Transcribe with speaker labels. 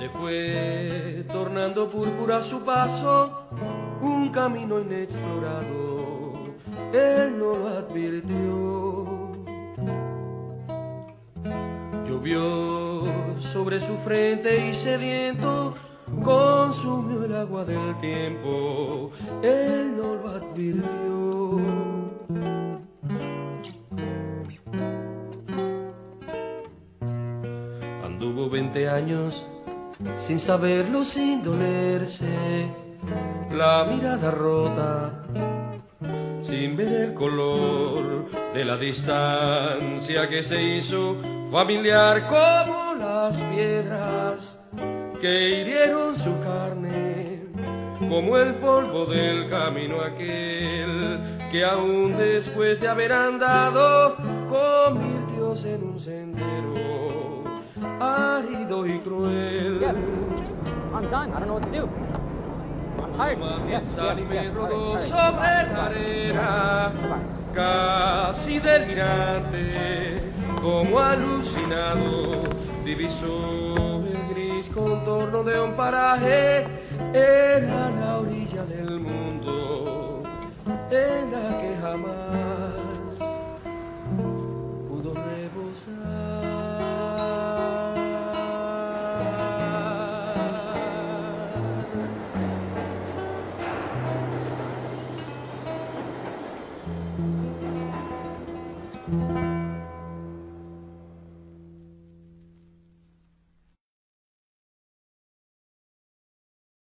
Speaker 1: Se fue tornando púrpura su paso, un camino inexplorado, él no lo advirtió. Llovió sobre su frente y sediento consumió el agua del tiempo, él no lo advirtió. Anduvo 20 años sin saberlo, sin dolerse, la mirada rota, sin ver el color de la distancia que se hizo familiar como las piedras que hirieron su carne, como el polvo del camino aquel que aún después de haber andado convirtióse en un sendero árido y cruel.
Speaker 2: Yes. I'm done. I don't know what to do. I'm tired.
Speaker 1: Me rodó
Speaker 2: right, right.
Speaker 1: sobre la arena, casi delirante, como alucinado, divisó el gris contorno de un paraje, era la orilla